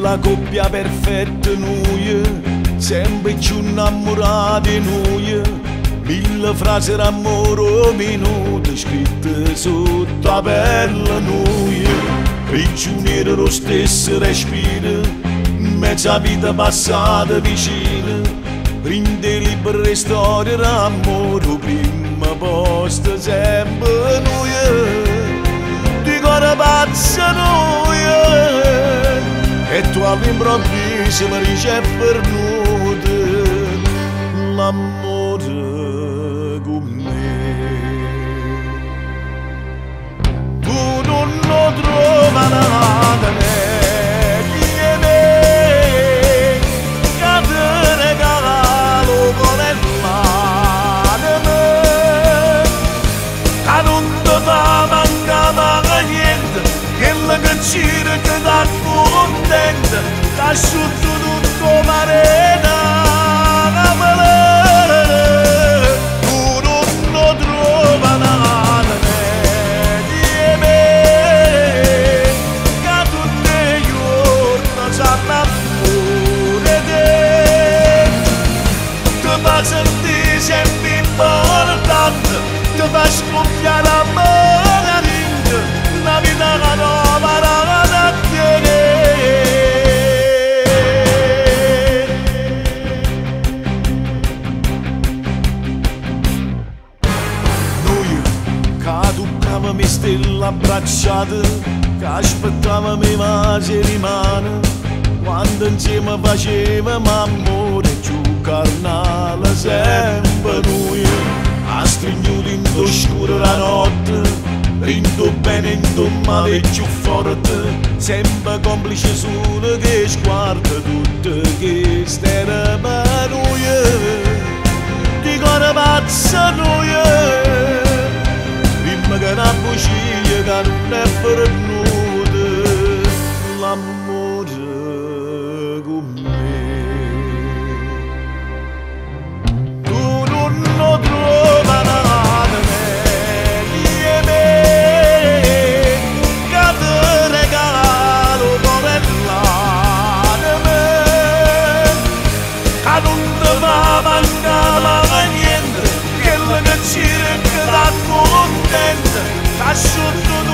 la coppia perfetta noi, sempre ci innamorati noi, mille frasi d'amore minute scritte sotto la pelle noi, prigioniero lo stesso respiro, mezza vita passata vicina, rinde libere storie d'amore prima posta sempre. all'improvviso mi dice perduto l'amore con me. Tu non lo trovi nada me, chiede che te regalo niente, che la caccia asciutto tutto mare una male tu non trova la di me che tutte giorno c'hanno pure te tu fa sentire sempre importante tu fa scoppiare mi still abbracciate Che aspettava mia madre rimane Quando insieme faceva amore Giù carnale sempre noi A stringuto in oscura la notte Rindo bene, in male giù forte Sempre complice solo che sguardo tu bugie garne fornude l'amore gumme tu non lo trova me lieme che te regalo borellane me canun te va I should